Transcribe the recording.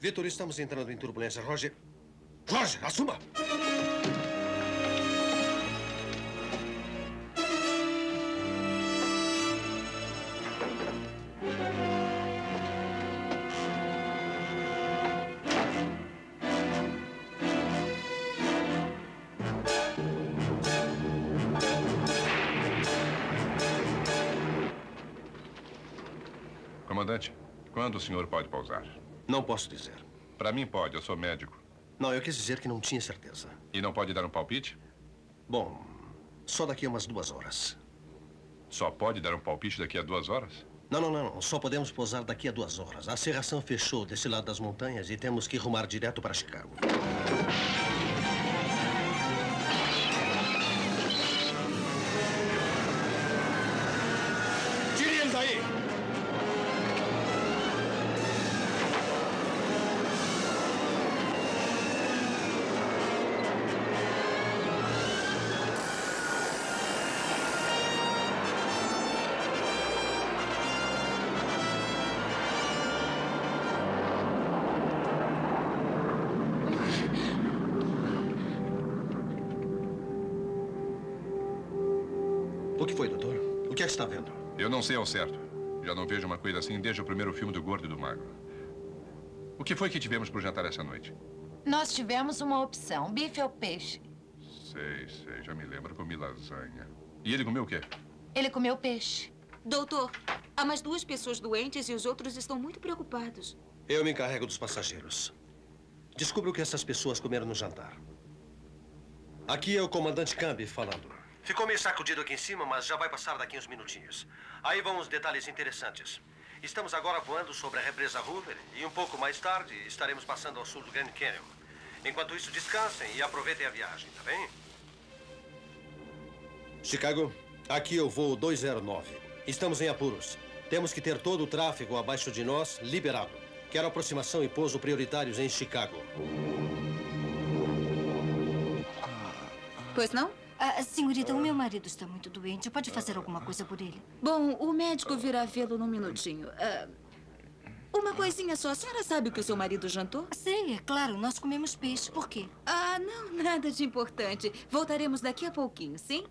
Vitor, estamos entrando em turbulência. Roger. Roger, assuma! Comandante, quando o senhor pode pausar? Não posso dizer. Para mim pode, eu sou médico. Não, eu quis dizer que não tinha certeza. E não pode dar um palpite? Bom, só daqui a umas duas horas. Só pode dar um palpite daqui a duas horas? Não, não, não. Só podemos pousar daqui a duas horas. A serração fechou desse lado das montanhas e temos que rumar direto para Chicago. O que foi, doutor? O que é que está vendo? Eu não sei ao certo. Já não vejo uma coisa assim desde o primeiro filme do Gordo e do Magro. O que foi que tivemos para jantar essa noite? Nós tivemos uma opção, bife ou peixe. Sei, sei, já me lembro, comi lasanha. E ele comeu o quê? Ele comeu peixe. Doutor, há mais duas pessoas doentes e os outros estão muito preocupados. Eu me encarrego dos passageiros. Descubra o que essas pessoas comeram no jantar. Aqui é o comandante Cambi falando. Ficou meio sacudido aqui em cima, mas já vai passar daqui uns minutinhos. Aí vão os detalhes interessantes. Estamos agora voando sobre a represa Hoover e um pouco mais tarde estaremos passando ao sul do Grand Canyon. Enquanto isso, descansem e aproveitem a viagem, tá bem? Chicago, aqui o voo 209. Estamos em apuros. Temos que ter todo o tráfego abaixo de nós liberado. Quero aproximação e pouso prioritários em Chicago. Pois não? Ah, senhorita, o meu marido está muito doente. Pode fazer alguma coisa por ele? Bom, o médico virá vê-lo num minutinho. Ah, uma coisinha só. A senhora sabe o que o seu marido jantou? Sei, é claro. Nós comemos peixe. Por quê? Ah, não, nada de importante. Voltaremos daqui a pouquinho, sim?